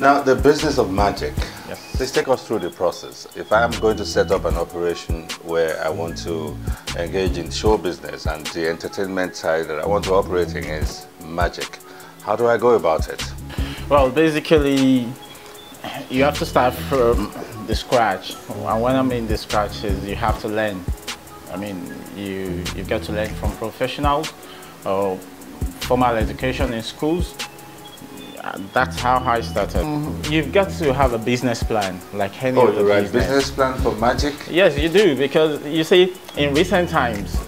Now, the business of magic. Yes. Please take us through the process. If I am going to set up an operation where I want to engage in show business and the entertainment side that I want to operate in is magic, how do I go about it? Well, basically, you have to start from the scratch. And when I mean the scratch is you have to learn. I mean, you, you get to learn from professionals or formal education in schools. That's how I started. You've got to have a business plan, like any Oh, other you write business. business plan for magic? Yes, you do because you see, in recent times,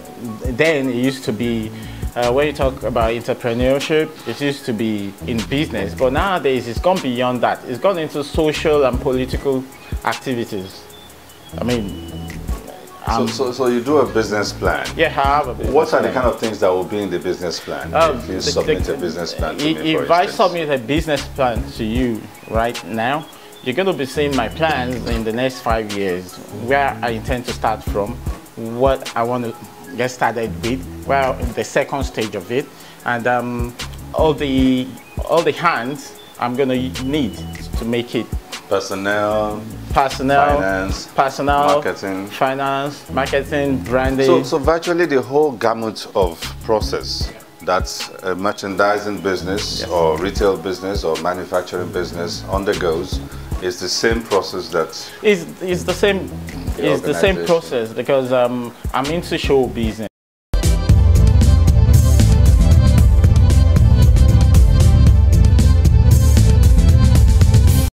then it used to be uh, when you talk about entrepreneurship, it used to be in business, but nowadays it's gone beyond that. It's gone into social and political activities. I mean, So, um, so, so you do a business plan. yeah, I have a business What are the kind of things that will be in the business plan? Um, if you the- submit the- a business plan to i- me, If I submit a business plan to you right now, you're going to be seeing my plans in the next five years, where I intend to start from, what I want to get started with, well, the second stage of it, and um, all the all the hands I'm going to need to make it Personnel, personnel, Finance, personnel, marketing. finance, marketing, branding. So, so virtually the whole gamut of process that a merchandising business or retail business or manufacturing business undergoes is the same process that It's, it's the same. It's the same process because um, I'm into show business.